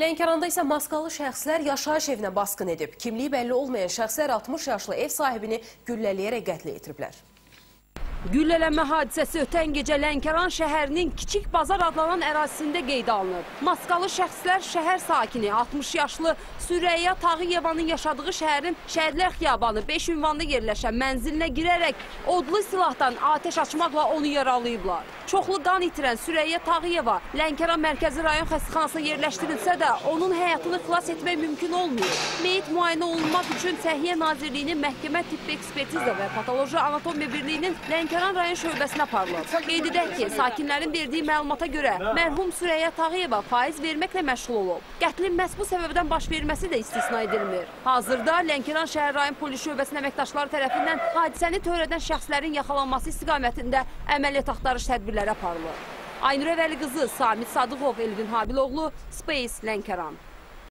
Lənkəranda isə maskalı şəxslər yaşayış evinə basqın edib. Kimliyi bəlli olmayan şəxslər 60 yaşlı ev sahibini güllələyərək qətlə yetiriblər. Güllələnmə hadisəsi ötən gecə Lənkəran şəhərinin Kiçik Bazar adlanan ərazisində qeydə alınıb. Maskalı şəxslər şəhər sakini 60 yaşlı Sürəyya Tağıyevanın yaşadığı şəhərin Şəhidlər Xiyabanı 5 ünvanda yerləşən mənzilinə girərək odlu silahdan atəş açmaqla onu yaralayıblar. Çoxlu qan itirən Sürəyya Tağıyeva Lənkəran Mərkəzi rayon xəstəxanasına yerləşdirilsə də onun həyatını xilas etmək mümkün olmuyor. Meyit müayinə olunmaq üçün Səhiyyə Nazirliyinin Məhkəmə Tibbi Ekspertiza və Patoloji Anatomiya Birliyinin Lənkəran rayon şöbəsinə aparılıb. Qeyd edək ki, sakinlərin verdiyi məlumata görə mərhum Sürəyya Tağıyeva faiz verməklə məşğul olub. Qətlin məhz bu səbəbdən baş verməsi də istisna edilmir. Hazırda Lənkəran şəhər rayon polis şöbəsinin əməkdaşları tərəfindən hadisəni törədən şəxslərin yaxalanması istiqamətində əməliyyat axtarış tədbirləri aparılır. Aynur Əvəli qızı Samit Sadıqov, Elvin Habiloğlu, Space Lənkəran.